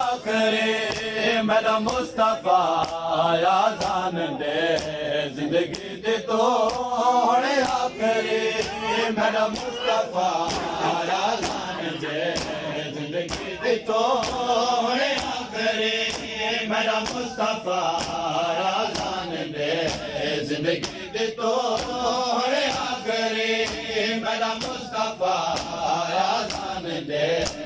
करे मेरा मुस्तफा आजान दे जिंदगी दे तो होने आखरे मेरा मुस्तफा आजान दे जिंदगी दे आखरे मेरा मुस्तफा आजान दे जिंदगी दे आखरे मेरा आजान दे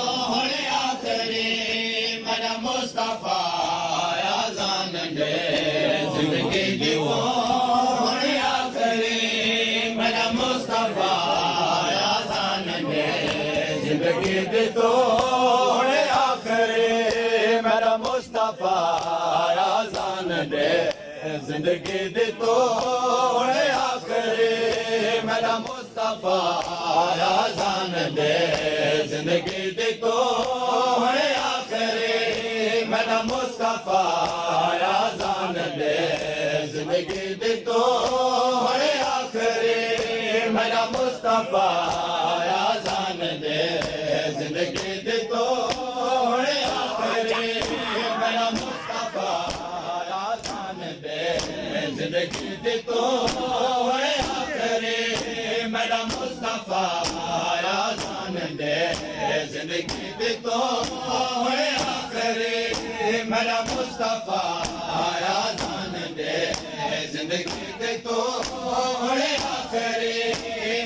दे जिंदगी दे आखरे मेरा दे जिंदगी दे आखरे मेरा मुस्तफा आजान दे जिंदगी दे आखरे मेरा मुस्तफा दे तो होने आखरे। मेरा मुस्तफा आजान दे जिंदगी दे तो होने आखरे। मेरा मुस्तफा आजान दे जिंदगी दे तो होने आखरे। मेरा मुस्तफा आजान दे जिंदगी दे तो होने आखरे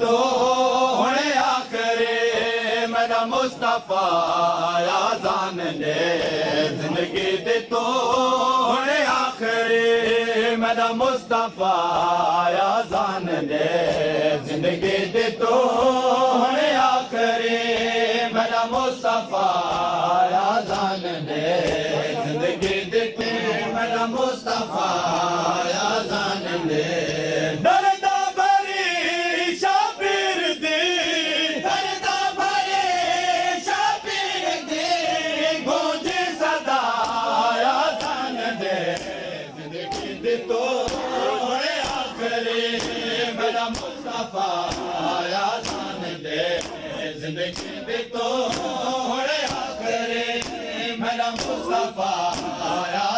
तो होने आखरे मेरा मुस्तफा आजान दे जिंदगी तो होने आखरे जिंदगी तो जिंदगी आजान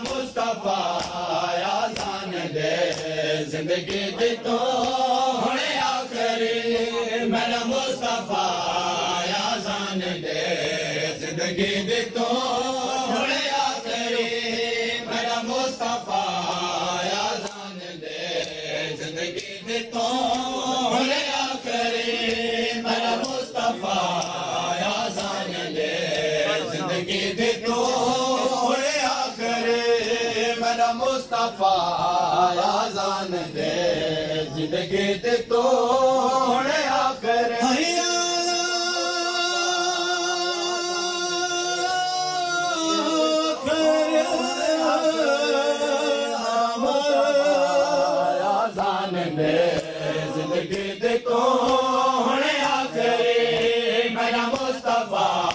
मुस्तफ़ा दे ज़िंदगी आख़िरी मेरा मुस्तफ़ा आज़ान दे ज़िंदगी दे तो ज़िंदगी तो आज़ान दे ज़िंदगी तो हुणे आख़िरी मेरा मुस्तफ़ा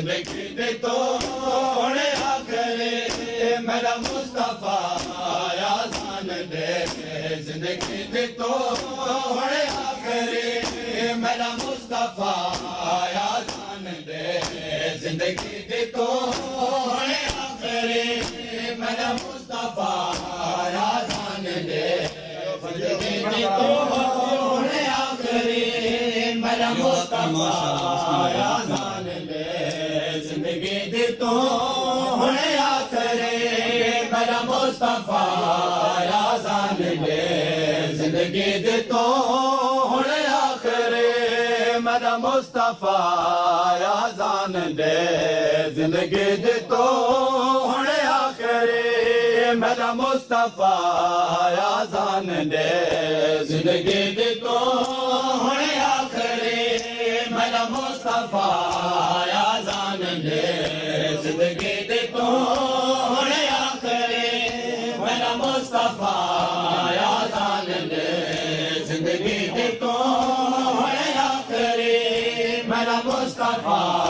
ज़िंदगी दे तो हुणे आख़िरी मेरा मुस्तफ़ा आज़ान दे ज़िंदगी दे तो हुणे आख़िरी मेरा मुस्तफ़ा आज़ान दे ज़िंदगी दे तो हुणे आख़िरी मेरा मुस्तफ़ा आज़ान दे ज़िंदगी दे तो हुणे आख़िरी मेरा मुस्तफ़ा आज़ान दे ज़िंदगी दे तो हुणे आख़िरी मेरा मुस्तफ़ा आज़ान दे। ज़िंदगी दे तो हुणे आख़िरी मेरा मुस्तफ़ा आज़ान ज़िंदगी दे तो हुणे आख़िरी मेरा मुस्तफ़ा आज़ान दे। ज़िंदगी दे तो आख़िरी मेरा मुस्तफ़ा आज़ान ज़िंदगी तो हुणे आख़िरी मेरा मुस्तफ़ा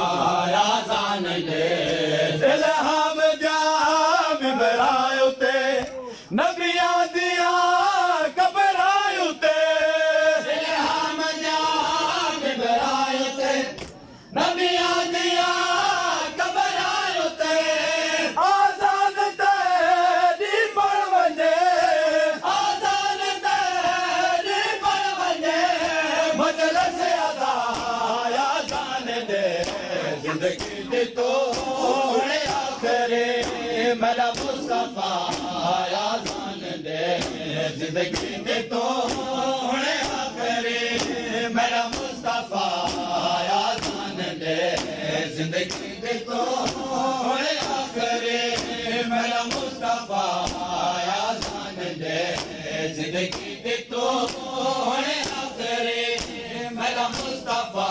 आज़ान दे ज़िंदगी मुस्तफ़ा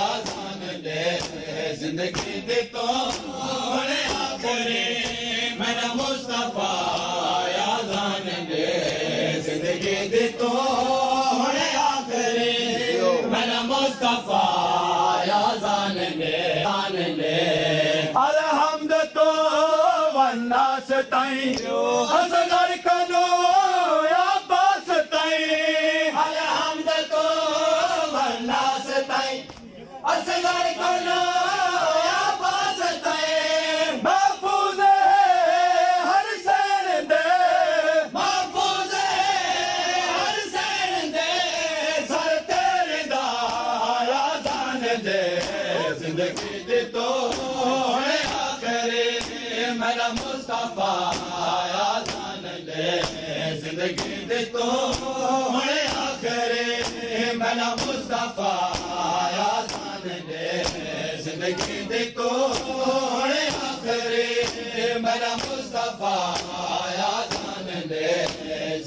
आज़ान दे ज़िंदगी ज़िंदगी दे तो आख़िरी आयासाने माफ़ा आयासाने मैना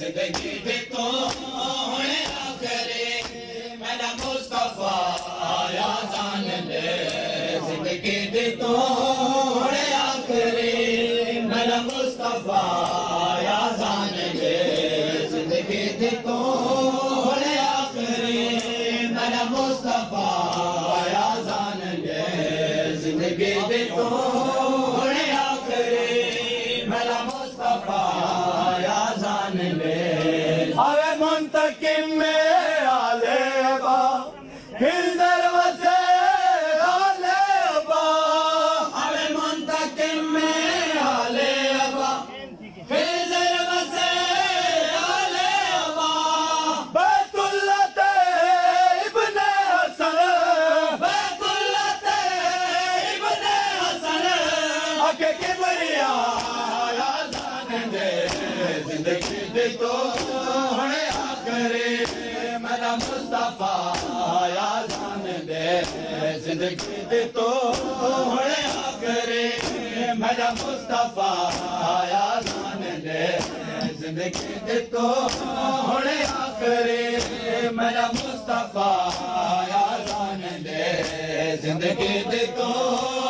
زندگی دے استغفار يا زاننده زندگي بيد تو मुसा आया ज़िंदगी तो आ करे मा मुफ़ाया ज़िंदगी तो आ करे دے मुफ़ाया ज़िंदगी तो